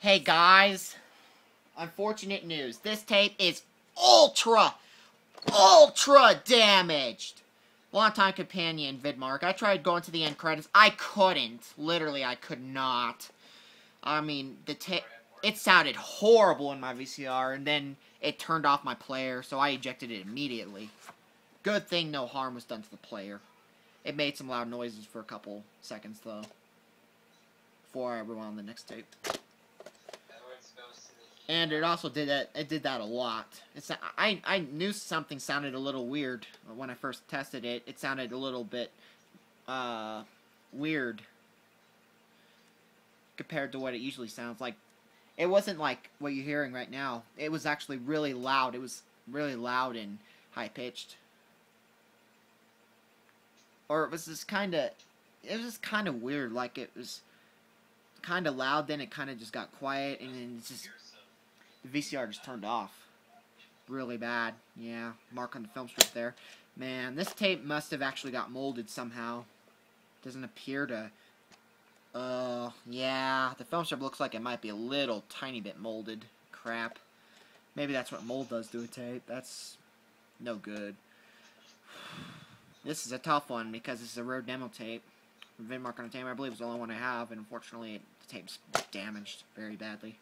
Hey guys, unfortunate news. This tape is ultra, ultra damaged. Longtime companion, Vidmark. I tried going to the end credits. I couldn't. Literally, I could not. I mean, the tape, it sounded horrible in my VCR, and then it turned off my player, so I ejected it immediately. Good thing no harm was done to the player. It made some loud noises for a couple seconds, though. Before I on the next tape. And it also did that. It did that a lot. It's I I knew something sounded a little weird when I first tested it. It sounded a little bit uh weird compared to what it usually sounds like. It wasn't like what you're hearing right now. It was actually really loud. It was really loud and high pitched. Or it was just kind of it was just kind of weird like it was kind of loud then it kind of just got quiet and then just the VCR just turned off. Really bad. Yeah, mark on the film strip there. Man, this tape must have actually got molded somehow. Doesn't appear to... Uh, yeah, the film strip looks like it might be a little tiny bit molded. Crap. Maybe that's what mold does to a tape. That's no good. This is a tough one because this is a Rode demo tape. Vidmark on a tape, I believe, is the only one I have, and unfortunately, the tape's damaged very badly.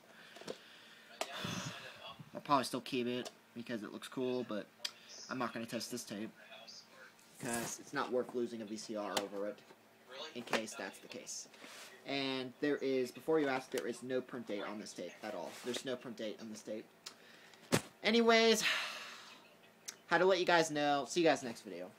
Probably still keep it because it looks cool, but I'm not going to test this tape because it's not worth losing a VCR over it in case that's the case. And there is, before you ask, there is no print date on this tape at all. There's no print date on this tape. Anyways, had to let you guys know. See you guys next video.